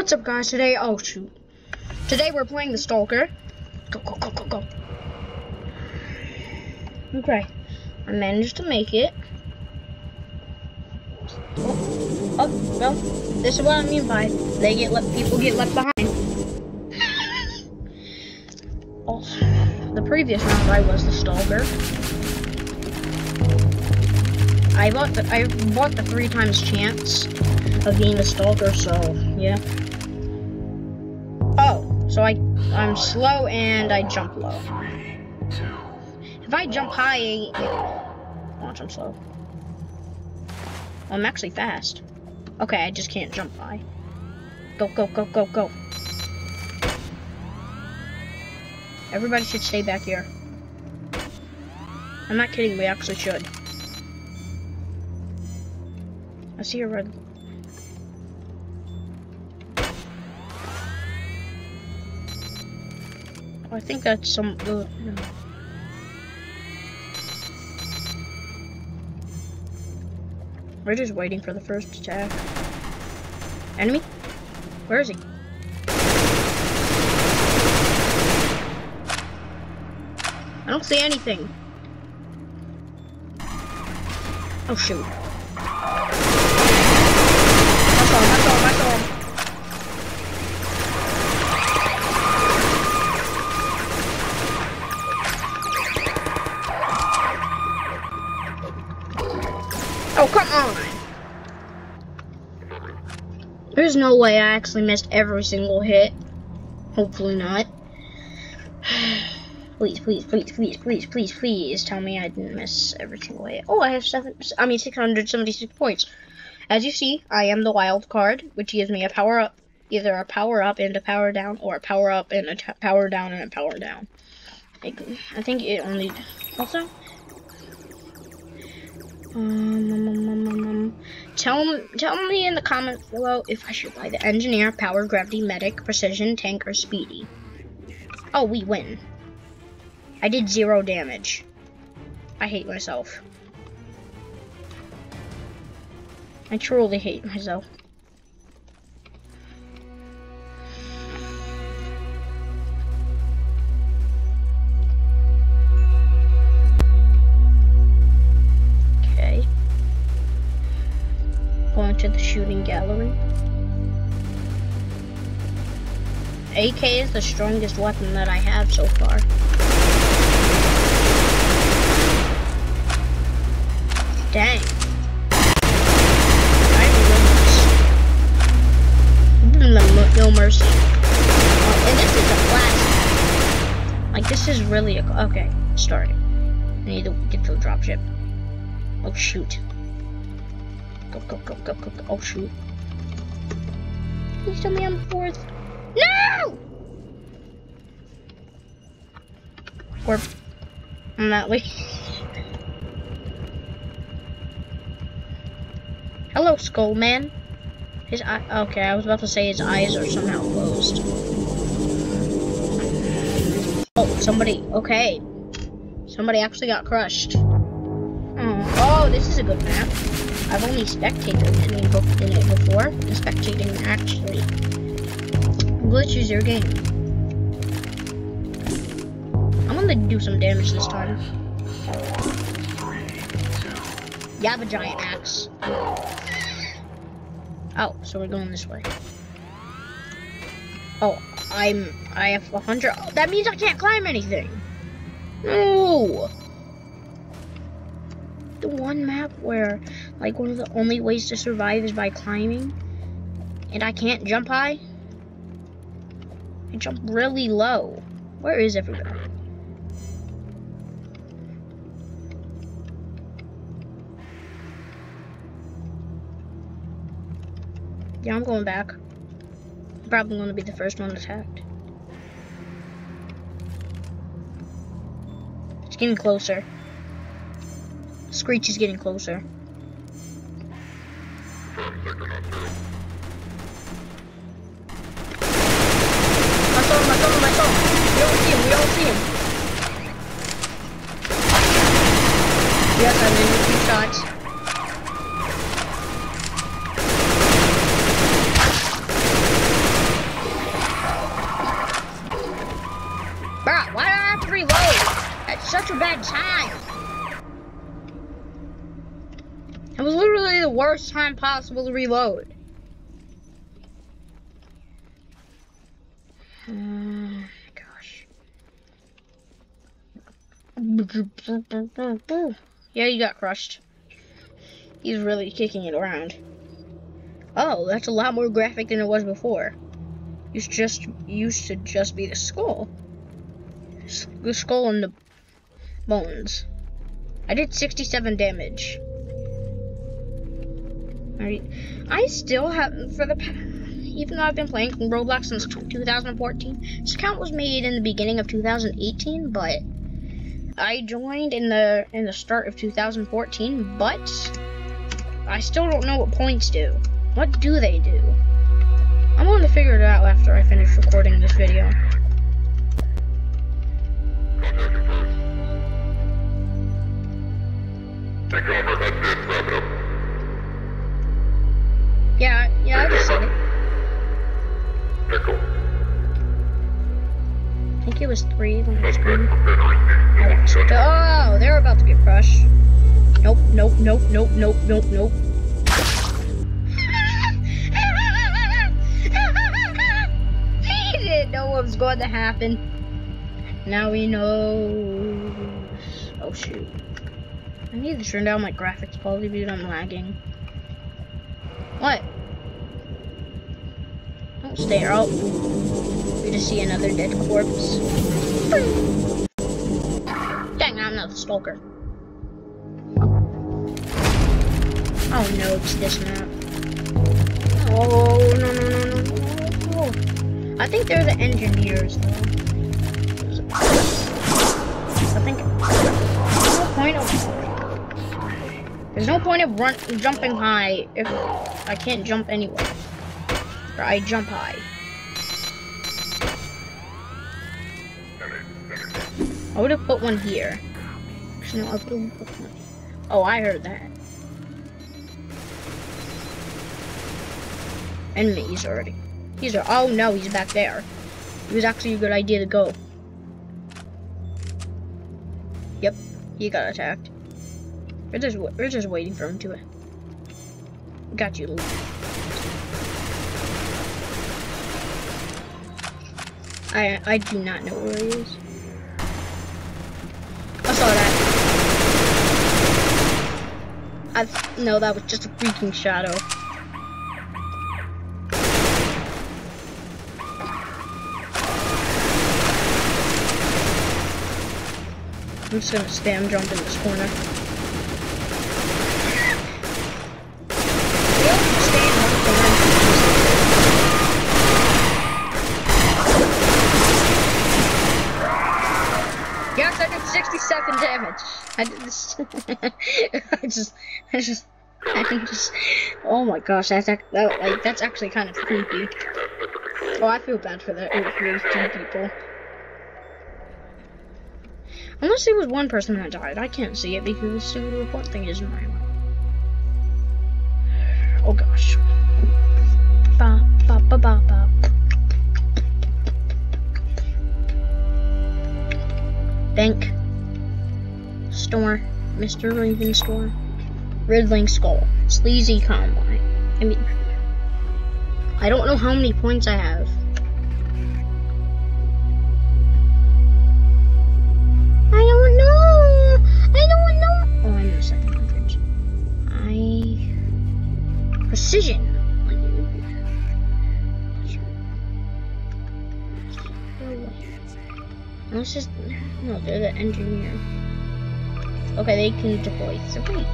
What's up guys today? Oh shoot. Today we're playing the Stalker. Go, go, go, go, go. Okay. I managed to make it. Oh, oh well, this is what I mean by they get left people get left behind. oh, the previous round I was the Stalker. I bought the I bought the three times chance of being a stalker, so yeah. So I I'm slow and I jump low. If I jump high, watch I'm slow. I'm actually fast. Okay, I just can't jump high. Go, go, go, go, go. Everybody should stay back here. I'm not kidding, we actually should. I see a red. I think that's some. Uh, no. We're just waiting for the first attack. Enemy? Where is he? I don't see anything. Oh shoot. Oh, come on! There's no way I actually missed every single hit. Hopefully not. please, please, please, please, please, please, please tell me I didn't miss every single hit. Oh, I have seven, I mean 676 points. As you see, I am the wild card, which gives me a power up, either a power up and a power down, or a power up and a power down and a power down. I think it only, also, um, um, um, tell, tell me in the comments below if I should buy the Engineer, Power, Gravity, Medic, Precision, Tank, or Speedy. Oh, we win. I did zero damage. I hate myself. I truly hate myself. AK is the strongest weapon that I have so far. Dang. I no mercy. Oh, and this is a flash. Like, this is really a... Okay, starting. I need to get to the dropship. Oh, shoot. Go, go, go, go, go, go. Oh, shoot. Please tell me I'm fourth. No! Or... I'm that way. Hello, Skull Man. His eye. Okay, I was about to say his eyes are somehow closed. Oh, somebody. Okay. Somebody actually got crushed. Oh, oh this is a good map. I've only spectated in it before. And spectating actually glitches your game. I'm gonna do some damage this time. You have a giant axe. Oh, so we're going this way. Oh, I'm, I have a hundred, oh, that means I can't climb anything. No! The one map where, like, one of the only ways to survive is by climbing, and I can't jump high. I jump really low. Where is everybody? Yeah, I'm going back. Probably going to be the first one attacked. It's getting closer. Screech is getting closer. don't see him. Yes, I'm in with two shots. Bruh, why do I have to reload? At such a bad time. It was literally the worst time possible to reload. Hmm. Yeah, you got crushed. He's really kicking it around. Oh, that's a lot more graphic than it was before. Used just used to just be the skull. The skull and the bones. I did 67 damage. Alright. I still have for the even though I've been playing Roblox since 2014. This account was made in the beginning of 2018, but I joined in the in the start of 2014, but I still don't know what points do. What do they do? I'm going to figure it out after I finish recording this video. Yeah, yeah, I just said it. I think it was three. Oh, they're about to get crushed. Nope, nope, nope, nope, nope, nope, nope. he didn't know what was going to happen. Now he knows. Oh shoot. I need to turn down my graphics quality because I'm lagging. What? Don't stare out. We just see another dead corpse. Stalker. Oh no, it's this map. Oh, no, no, no, no, no. I think they're the engineers, though. I think there's no point of there's no point of run jumping high if I can't jump anywhere. Or I jump high. I would have put one here. Put one. Oh, I heard that. Enemies already. He's are. Oh no, he's back there. It was actually a good idea to go. Yep, he got attacked. We're just we're just waiting for him to. Uh, got you. I I do not know where he is. I saw that. I no, that was just a freaking shadow. I'm just gonna spam jump in this corner. Yes, I did 67 damage. I did this. I just, I just, I just. Oh my gosh, that's that, like that's actually kind of creepy. Oh, I feel bad for that. For those two people. Unless it was one person that died. I can't see it because uh, the report thing is in my way. Oh gosh. Ba ba ba ba ba. Bank. Store. Mr. Raven Store. Riddling Skull. Sleazy Combine. I mean, I don't know how many points I have. I don't know. I don't know. Oh, I know 700. I precision. Let's just no, they're the engineer. Okay, they can deploy three.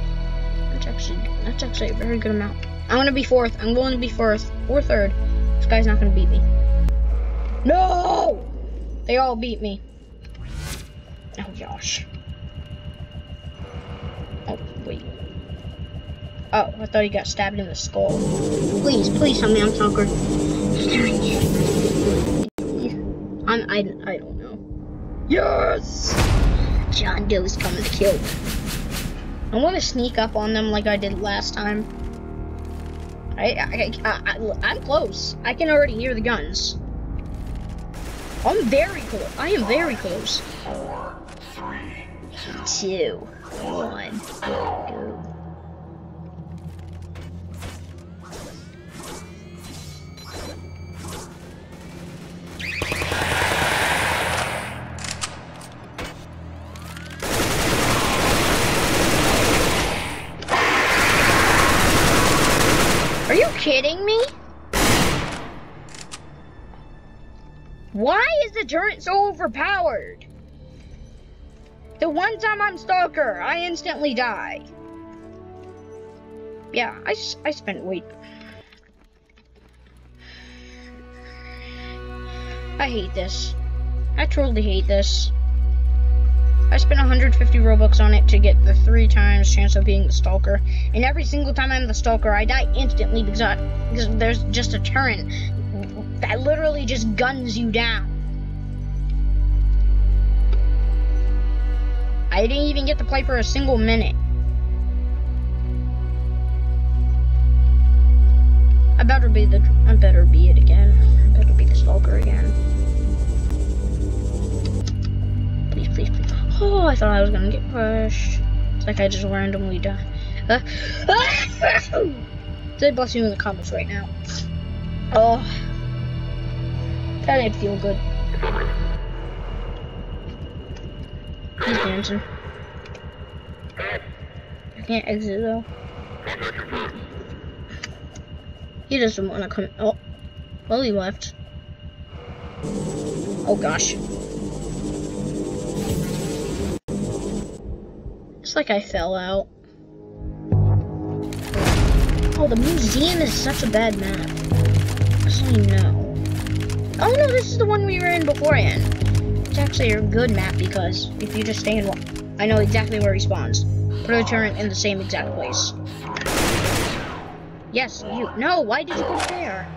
That's actually that's actually a very good amount. I'm gonna be fourth. I'm going to be fourth or third. This guy's not gonna beat me. No! They all beat me. Oh gosh. Oh, wait. Oh, I thought he got stabbed in the skull. Please, please tell me I'm conquered. I'm, I, I don't know. Yes! John Doe's coming to kill me. I want to sneak up on them like I did last time. I, I, I, I, am close. I can already hear the guns. I'm very close. I am very close. Four, three, two, one, go. Why is the turret so overpowered? The one time I'm Stalker, I instantly die. Yeah, I, I spent wait. I hate this. I truly hate this. I spent 150 Robux on it to get the three times chance of being the Stalker. And every single time I'm the Stalker, I die instantly because, I, because there's just a turret that literally just guns you down. I didn't even get to play for a single minute. I better be the I better be it again. I better be the stalker again. Please, please, please. Oh, I thought I was gonna get pushed. It's like I just randomly died. Uh, Say bless you in the comments right now. Oh, that didn't feel good. He's dancing. I can't exit though. He doesn't want to come. Oh, well, he left. Oh gosh. It's like I fell out. Oh, the museum is such a bad map. You know. Oh no, this is the one we were in beforehand. It's actually a good map because if you just stay in one, I know exactly where he spawns. Put a turret in the same exact place. Yes, you. No, why did you go there?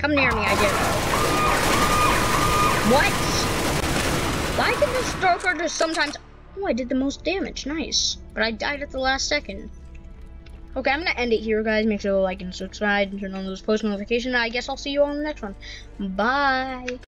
Come near me, I did. What? Why can the Stalker just sometimes... Oh, I did the most damage. Nice. But I died at the last second. Okay, I'm gonna end it here, guys. Make sure to like and subscribe and turn on those post notifications. I guess I'll see you all in the next one. Bye.